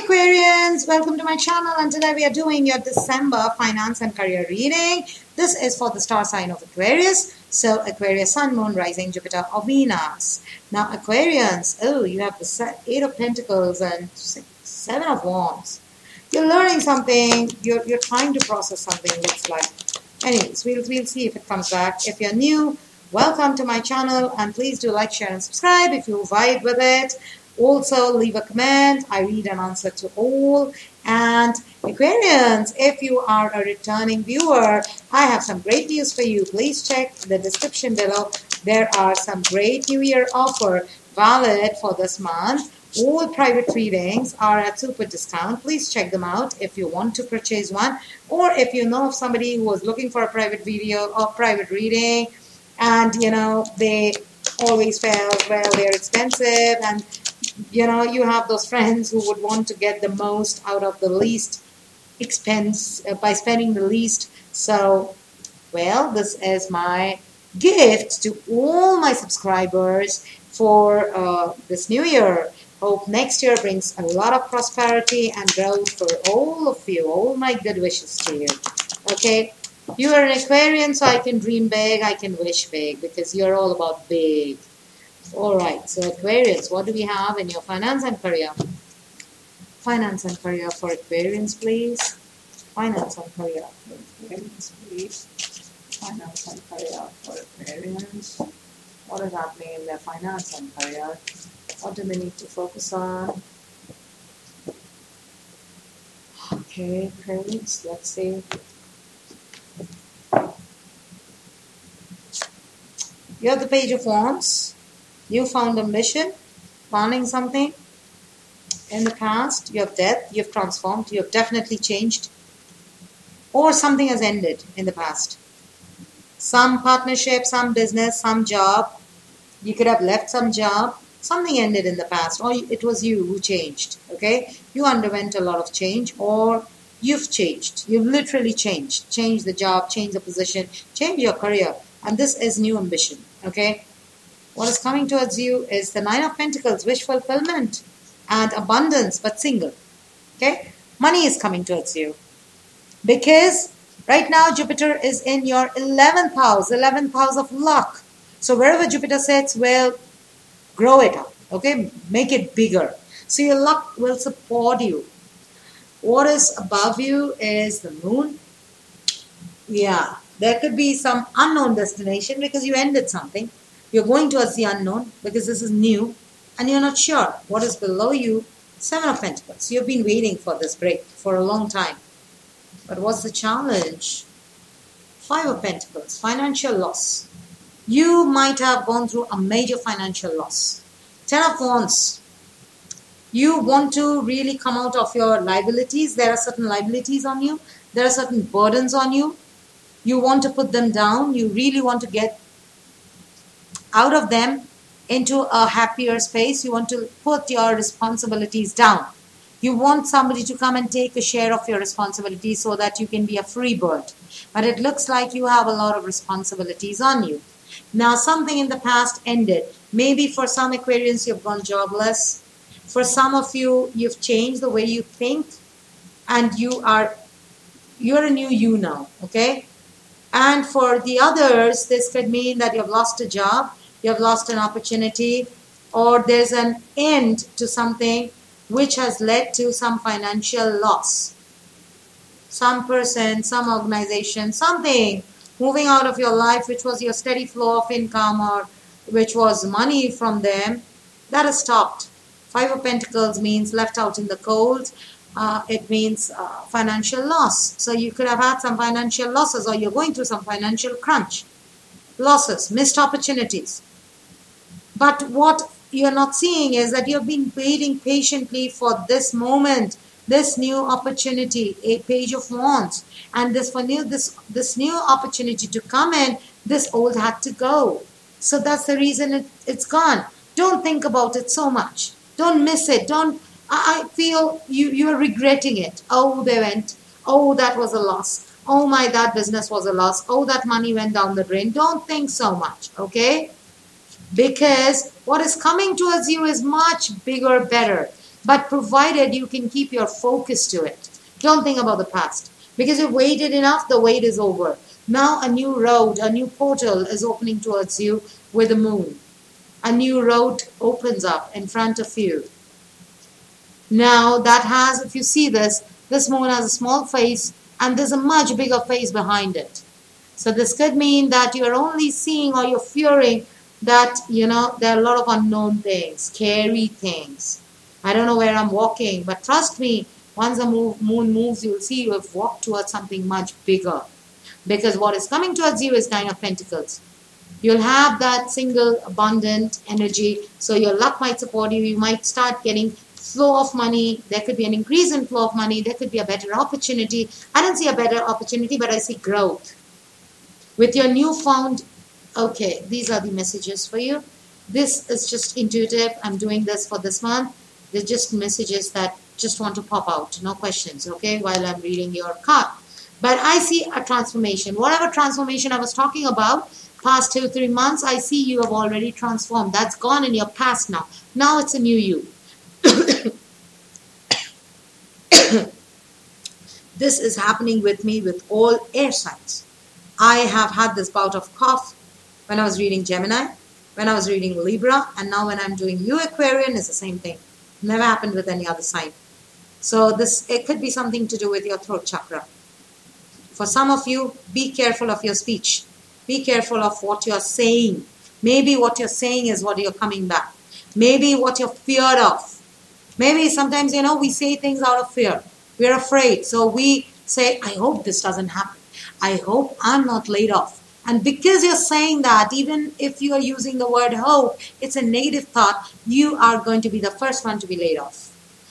Aquarians, welcome to my channel and today we are doing your December finance and career reading. This is for the star sign of Aquarius. So Aquarius, Sun, Moon, Rising, Jupiter or Venus. Now Aquarians, oh you have the Eight of Pentacles and Seven of Wands. You're learning something, you're, you're trying to process something looks like. Anyways, we'll, we'll see if it comes back. If you're new, welcome to my channel and please do like, share and subscribe if you vibe with it. Also, leave a comment. I read and answer to all. And Aquarians, if you are a returning viewer, I have some great news for you. Please check the description below. There are some great New Year offer valid for this month. All private readings are at super discount. Please check them out if you want to purchase one or if you know of somebody who is looking for a private video or private reading and you know they always felt well they're expensive and you know, you have those friends who would want to get the most out of the least expense uh, by spending the least. So, well, this is my gift to all my subscribers for uh, this new year. Hope next year brings a lot of prosperity and growth for all of you. All my good wishes to you. Okay. You are an Aquarian, so I can dream big, I can wish big because you're all about big. All right, so Aquarius, what do we have in your finance and career? Finance and career for Aquarians, please. Finance and career for Aquarians, please. Finance and career for Aquarians. What is happening in their finance and career? What do they need to focus on? Okay, Aquarians, let's see. You have the Page of Wands you found a mission, planning something in the past, you have death, you have transformed, you have definitely changed, or something has ended in the past. Some partnership, some business, some job, you could have left some job, something ended in the past, or it was you who changed, okay? You underwent a lot of change, or you've changed. You've literally changed. Change the job, change the position, change your career. And this is new ambition, okay? What is coming towards you is the Nine of Pentacles, wish fulfillment and abundance, but single. Okay? Money is coming towards you. Because right now Jupiter is in your 11th house, 11th house of luck. So wherever Jupiter sits, well, grow it up. Okay? Make it bigger. So your luck will support you. What is above you is the moon. Yeah, there could be some unknown destination because you ended something. You're going towards the unknown because this is new and you're not sure what is below you. Seven of Pentacles. You've been waiting for this break for a long time. But what's the challenge? Five of Pentacles. Financial loss. You might have gone through a major financial loss. Ten of Wands. You want to really come out of your liabilities. There are certain liabilities on you. There are certain burdens on you. You want to put them down. You really want to get out of them into a happier space. You want to put your responsibilities down. You want somebody to come and take a share of your responsibilities so that you can be a free bird. But it looks like you have a lot of responsibilities on you. Now, something in the past ended. Maybe for some Aquarians, you've gone jobless. For some of you, you've changed the way you think and you are, you're a new you now, okay? And for the others, this could mean that you've lost a job you have lost an opportunity, or there's an end to something which has led to some financial loss. Some person, some organization, something moving out of your life which was your steady flow of income or which was money from them, that has stopped. Five of Pentacles means left out in the cold. Uh, it means uh, financial loss. So you could have had some financial losses or you're going through some financial crunch. Losses, missed opportunities. But what you're not seeing is that you've been waiting patiently for this moment, this new opportunity, a page of wands. And this for new this this new opportunity to come in, this old had to go. So that's the reason it, it's gone. Don't think about it so much. Don't miss it. Don't I feel you you're regretting it. Oh, they went. Oh, that was a loss. Oh my, that business was a loss. Oh, that money went down the drain. Don't think so much, okay? Because what is coming towards you is much bigger, better. but provided you can keep your focus to it. Don't think about the past. Because you've waited enough, the wait is over. Now a new road, a new portal is opening towards you with the moon. A new road opens up in front of you. Now that has, if you see this, this moon has a small face and there's a much bigger face behind it. So this could mean that you're only seeing or you're fearing that, you know, there are a lot of unknown things, scary things. I don't know where I'm walking, but trust me, once the moon moves, you'll see you have walked towards something much bigger. Because what is coming towards you is Nine of Pentacles. You'll have that single abundant energy, so your luck might support you. You might start getting flow of money. There could be an increase in flow of money. There could be a better opportunity. I don't see a better opportunity, but I see growth. With your newfound, okay, these are the messages for you. This is just intuitive. I'm doing this for this month. They're just messages that just want to pop out. No questions, okay, while I'm reading your card. But I see a transformation. Whatever transformation I was talking about, past two, three months, I see you have already transformed. That's gone in your past now. Now it's a new you. this is happening with me with all air signs. I have had this bout of cough when I was reading Gemini, when I was reading Libra, and now when I'm doing you Aquarian, it's the same thing. Never happened with any other sign. So this it could be something to do with your throat chakra. For some of you, be careful of your speech. Be careful of what you're saying. Maybe what you're saying is what you're coming back. Maybe what you're feared of. Maybe sometimes, you know, we say things out of fear. We're afraid. So we say, I hope this doesn't happen. I hope I'm not laid off. And because you're saying that, even if you are using the word hope, it's a negative thought, you are going to be the first one to be laid off.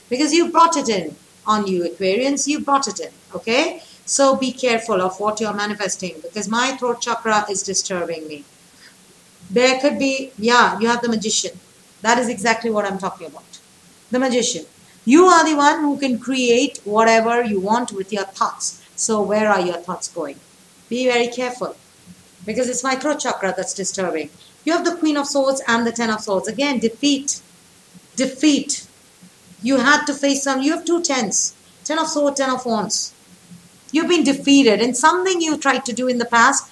Because you brought it in on you, Aquarians, you brought it in, okay? So be careful of what you're manifesting because my throat chakra is disturbing me. There could be, yeah, you have the magician. That is exactly what I'm talking about. The magician. You are the one who can create whatever you want with your thoughts. So, where are your thoughts going? Be very careful because it's my throat chakra that's disturbing. You have the Queen of Swords and the Ten of Swords. Again, defeat. Defeat. You had to face some, you have two tens. Ten of Swords, Ten of Wands. You've been defeated in something you tried to do in the past.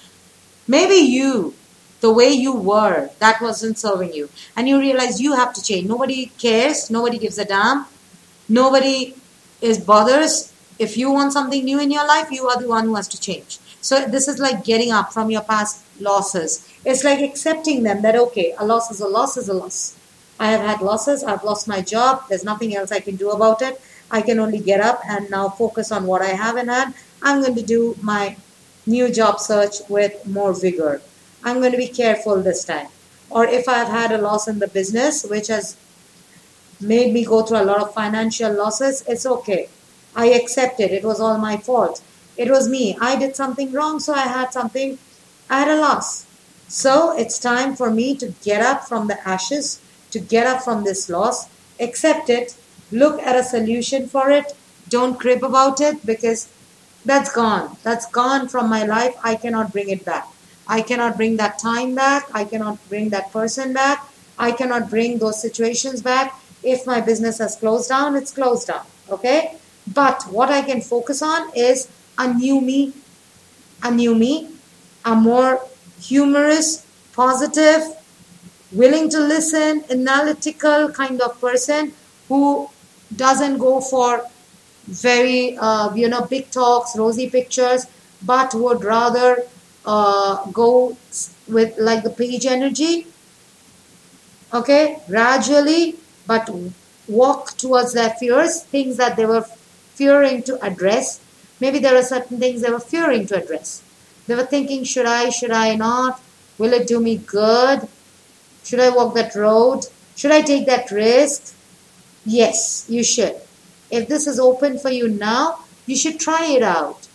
Maybe you, the way you were, that wasn't serving you. And you realize you have to change. Nobody cares. Nobody gives a damn. Nobody is bothers. If you want something new in your life, you are the one who has to change. So this is like getting up from your past losses. It's like accepting them that okay, a loss is a loss is a loss. I have had losses. I've lost my job. There's nothing else I can do about it. I can only get up and now focus on what I have in hand. I'm going to do my new job search with more vigor. I'm going to be careful this time. Or if I've had a loss in the business, which has made me go through a lot of financial losses, it's okay. I accept it. It was all my fault. It was me. I did something wrong, so I had something, I had a loss. So it's time for me to get up from the ashes, to get up from this loss, accept it, look at a solution for it. Don't crib about it because that's gone. That's gone from my life. I cannot bring it back. I cannot bring that time back. I cannot bring that person back. I cannot bring those situations back. If my business has closed down, it's closed down. Okay? But what I can focus on is a new me, a new me, a more humorous, positive, willing to listen, analytical kind of person who doesn't go for very, uh, you know, big talks, rosy pictures, but would rather uh, go with like the page energy, okay, gradually, but walk towards their fears, things that they were fearing to address. Maybe there are certain things they were fearing to address. They were thinking, should I, should I not? Will it do me good? Should I walk that road? Should I take that risk? Yes, you should. If this is open for you now, you should try it out.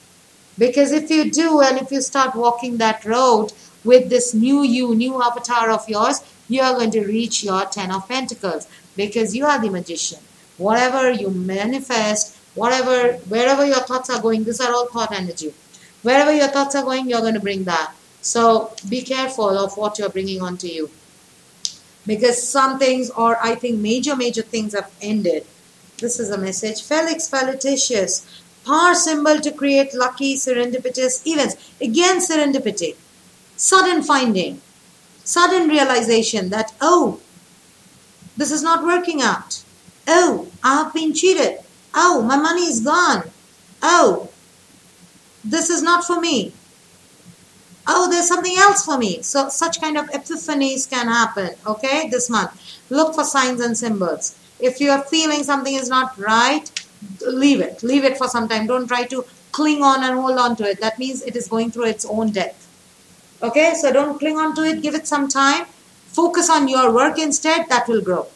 Because if you do, and if you start walking that road with this new you, new avatar of yours, you are going to reach your Ten of Pentacles because you are the magician. Whatever you manifest, whatever, wherever your thoughts are going, these are all thought energy. Wherever your thoughts are going, you're going to bring that. So be careful of what you're bringing onto you. Because some things, or I think major, major things have ended This is a message. Felix Felititius. Power symbol to create lucky serendipitous events. Again, serendipity. Sudden finding. Sudden realization that, oh, this is not working out. Oh, I have been cheated. Oh, my money is gone. Oh, this is not for me. Oh, there's something else for me. So, such kind of epiphanies can happen, okay, this month. Look for signs and symbols. If you are feeling something is not right, leave it. Leave it for some time. Don't try to cling on and hold on to it. That means it is going through its own death. Okay, so don't cling on to it. Give it some time. Focus on your work instead. That will grow.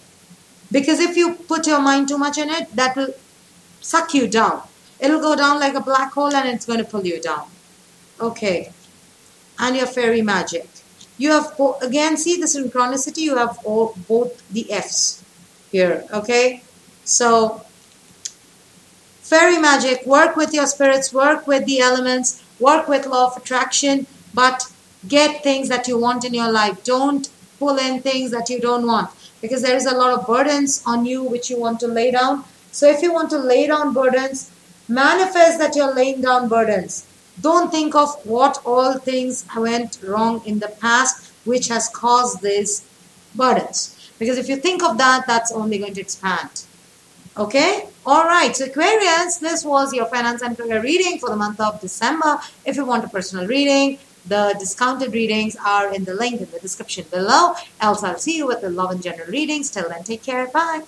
Because if you put your mind too much in it, that will suck you down. It'll go down like a black hole and it's going to pull you down. Okay. And your fairy magic. You have, again, see the synchronicity, you have all, both the F's here. Okay. So, fairy magic, work with your spirits, work with the elements, work with law of attraction, but get things that you want in your life. Don't pull in things that you don't want because there is a lot of burdens on you which you want to lay down. So if you want to lay down burdens, manifest that you're laying down burdens. Don't think of what all things went wrong in the past which has caused these burdens. Because if you think of that, that's only going to expand. Okay? Alright, so Aquarians, this was your finance and career reading for the month of December. If you want a personal reading, the discounted readings are in the link in the description below. Else I'll see you with the love and general readings. Till then, take care. Bye.